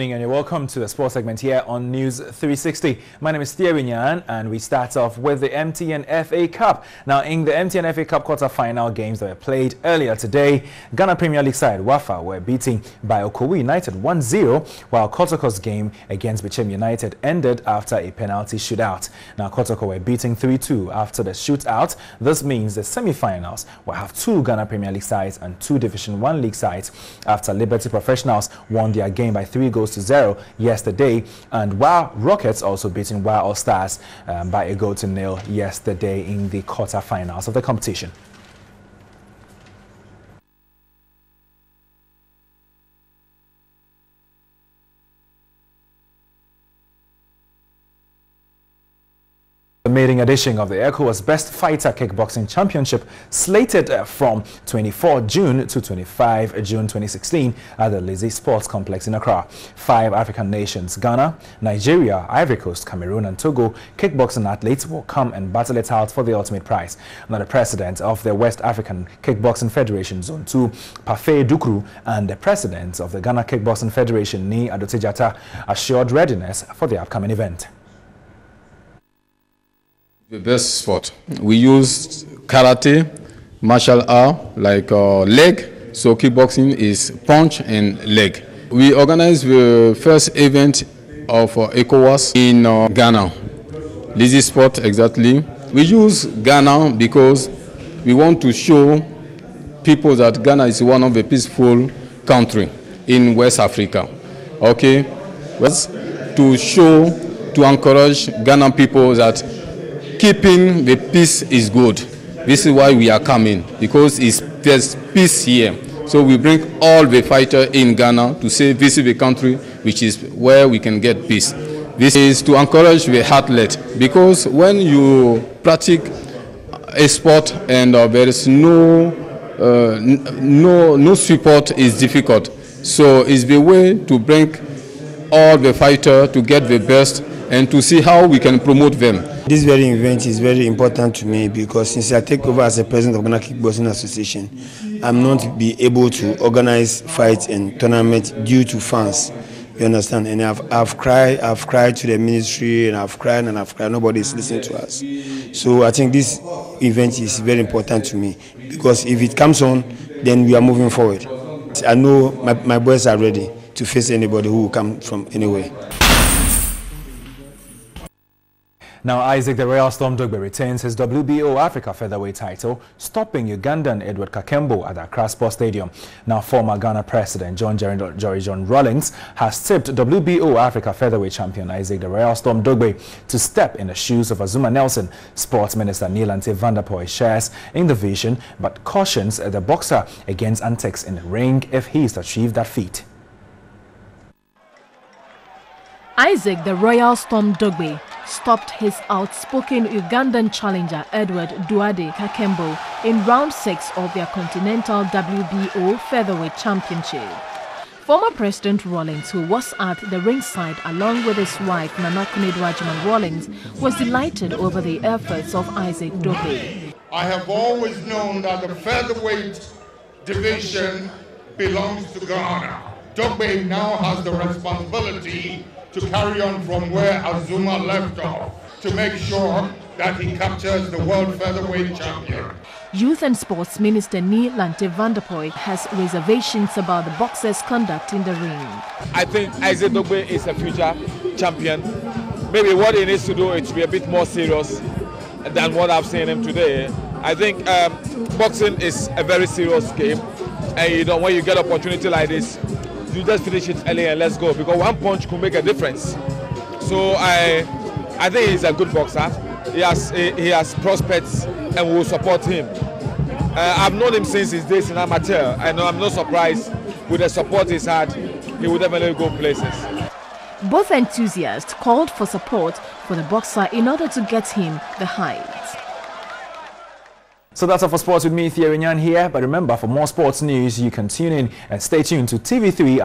and you're welcome to the sports segment here on News 360. My name is Thierry Nyan and we start off with the MTN FA Cup. Now in the MTN FA Cup quarter-final games that were played earlier today, Ghana Premier League side Wafa were beaten by Okwawu United 1-0 while Kotoko's game against Bechem United ended after a penalty shootout. Now Kotoko were beaten 3-2 after the shootout. This means the semi-finals will have two Ghana Premier League sides and two Division 1 league sides after Liberty Professionals won their game by three goals goes to zero yesterday. And while Rockets also beating Wild All Stars um, by a goal to nil yesterday in the quarterfinals of the competition. The maiden edition of the ECOWAS Best Fighter Kickboxing Championship slated uh, from 24 June to 25 June 2016 at the Lizzy Sports Complex in Accra. Five African nations, Ghana, Nigeria, Ivory Coast, Cameroon and Togo, kickboxing athletes will come and battle it out for the ultimate prize. Now the president of the West African Kickboxing Federation Zone 2, Parfait Dukru, and the president of the Ghana Kickboxing Federation, Ni Adotejata, assured readiness for the upcoming event. The best sport. We use karate, martial art, like uh, leg. So kickboxing is punch and leg. We organized the first event of uh, ECOWAS in uh, Ghana. Lizzy Sport, exactly. We use Ghana because we want to show people that Ghana is one of the peaceful country in West Africa. Okay? To show, to encourage Ghana people that keeping the peace is good. This is why we are coming, because there's peace here. So we bring all the fighters in Ghana to say this is the country which is where we can get peace. This is to encourage the athlete, because when you practice a sport and uh, there is no, uh, no, no support is difficult. So it's the way to bring all the fighters to get the best and to see how we can promote them. This very event is very important to me because since I take over as the president of Ghana Kickboxing Association, I'm not be able to organize fights and tournaments due to fans. You understand? And I've, I've cried, I've cried to the ministry, and I've cried and I've cried. Nobody is listening to us. So I think this event is very important to me because if it comes on, then we are moving forward. I know my, my boys are ready to face anybody who will come from anywhere. Now, Isaac the Royal Storm Dogbe retains his WBO Africa featherweight title, stopping Ugandan Edward Kakembo at Accra Sports Stadium. Now, former Ghana President John Jerry John Rawlings has tipped WBO Africa featherweight champion Isaac the Royal Storm Dogbe to step in the shoes of Azumah Nelson. Sports Minister Nii Vanderpuye shares in the vision, but cautions the boxer against antics in the ring if he is to achieve that feat. Isaac the Royal Storm Dogbe stopped his outspoken Ugandan challenger Edward Duade Kakembo in round 6 of their Continental WBO Featherweight Championship. Former President Rawlings, who was at the ringside along with his wife Nana Konadu Rawlings, was delighted over the efforts of Isaac Dogbe. I have always known that the featherweight division belongs to Ghana. Dogbe now has the responsibility to carry on from where Azumah left off to make sure that he captures the world featherweight champion. Youth and Sports Minister Nii Lante Vanderpuye has reservations about the boxer's conduct in the ring. I think Isaac Dogbe is a future champion. Maybe what he needs to do is to be a bit more serious than what I've seen him today. I think um, boxing is a very serious game, and you know when you get an opportunity like this, you just finish it early and let's go because one punch could make a difference. So I, I think he's a good boxer. He has he has prospects and we will support him. Uh, I've known him since his days in amateur, and I'm not surprised with the support he's had. He will definitely go places. Both enthusiasts called for support for the boxer in order to get him the heights. So that's all for sports with me, Thierry Nyan here. But remember, for more sports news, you can tune in and stay tuned to TV3.